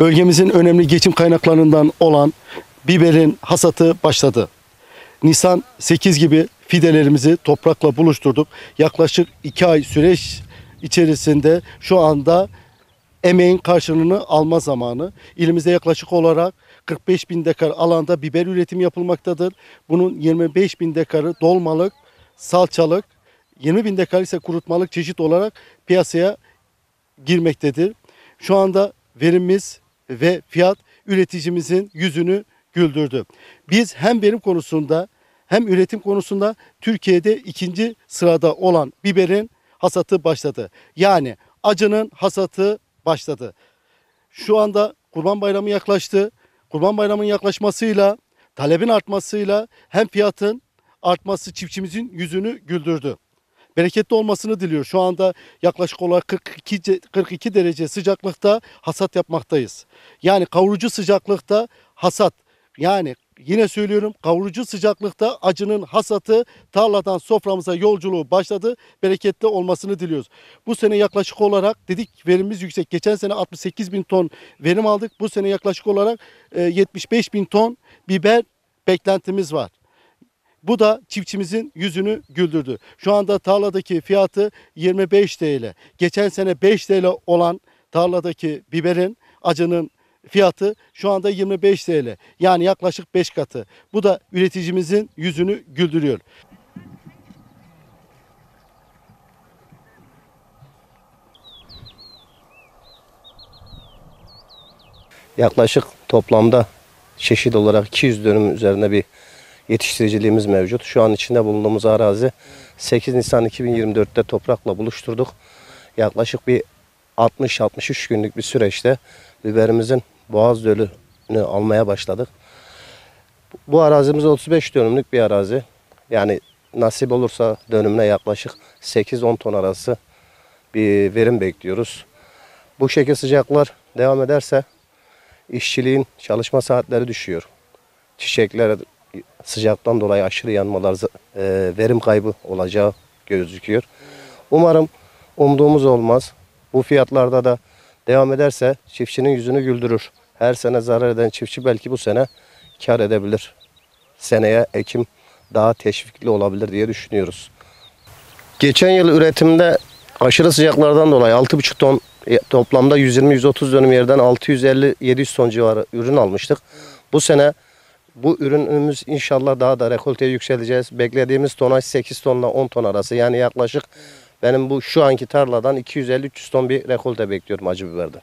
Bölgemizin önemli geçim kaynaklarından olan biberin hasatı başladı. Nisan 8 gibi fidelerimizi toprakla buluşturduk. Yaklaşık 2 ay süreç içerisinde şu anda emeğin karşılığını alma zamanı. İlimizde yaklaşık olarak 45 bin dekar alanda biber üretimi yapılmaktadır. Bunun 25 bin dekarı dolmalık, salçalık, 20 bin dekar ise kurutmalık çeşit olarak piyasaya girmektedir. Şu anda verimimiz ve fiyat üreticimizin yüzünü güldürdü. Biz hem verim konusunda hem üretim konusunda Türkiye'de ikinci sırada olan biberin hasatı başladı. Yani acının hasatı başladı. Şu anda Kurban Bayramı yaklaştı. Kurban Bayramı'nın yaklaşmasıyla, talebin artmasıyla hem fiyatın artması çiftçimizin yüzünü güldürdü. Bereketli olmasını diliyor. Şu anda yaklaşık olarak 42, ce- 42 derece sıcaklıkta hasat yapmaktayız. Yani kavurucu sıcaklıkta hasat. Yani yine söylüyorum kavurucu sıcaklıkta acının hasatı tarladan soframıza yolculuğu başladı. Bereketli olmasını diliyoruz. Bu sene yaklaşık olarak dedik verimimiz yüksek. Geçen sene 68 bin ton verim aldık. Bu sene yaklaşık olarak e, 75 bin ton biber beklentimiz var. Bu da çiftçimizin yüzünü güldürdü. Şu anda tarladaki fiyatı 25 TL. Geçen sene 5 TL olan tarladaki biberin acının fiyatı şu anda 25 TL. Yani yaklaşık 5 katı. Bu da üreticimizin yüzünü güldürüyor. Yaklaşık toplamda çeşit olarak 200 dönüm üzerinde bir yetiştiriciliğimiz mevcut. Şu an içinde bulunduğumuz arazi 8 Nisan 2024'te toprakla buluşturduk. Yaklaşık bir 60-63 günlük bir süreçte biberimizin boğaz dölünü almaya başladık. Bu arazimiz 35 dönümlük bir arazi. Yani nasip olursa dönümüne yaklaşık 8-10 ton arası bir verim bekliyoruz. Bu şekil sıcaklar devam ederse işçiliğin çalışma saatleri düşüyor. Çiçekler sıcaktan dolayı aşırı yanmalar, e, verim kaybı olacağı gözüküyor. Umarım umduğumuz olmaz. Bu fiyatlarda da devam ederse çiftçinin yüzünü güldürür. Her sene zarar eden çiftçi belki bu sene kar edebilir. Seneye ekim daha teşvikli olabilir diye düşünüyoruz. Geçen yıl üretimde aşırı sıcaklardan dolayı 6,5 ton e, toplamda 120-130 dönüm yerden 650-700 ton civarı ürün almıştık. Bu sene bu ürünümüz inşallah daha da rekolteye yükseleceğiz. Beklediğimiz tonaj 8 tonla 10 ton arası. Yani yaklaşık benim bu şu anki tarladan 250-300 ton bir rekolte bekliyorum acı biberden.